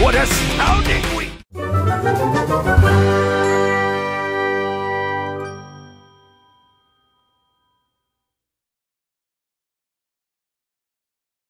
What astounding week!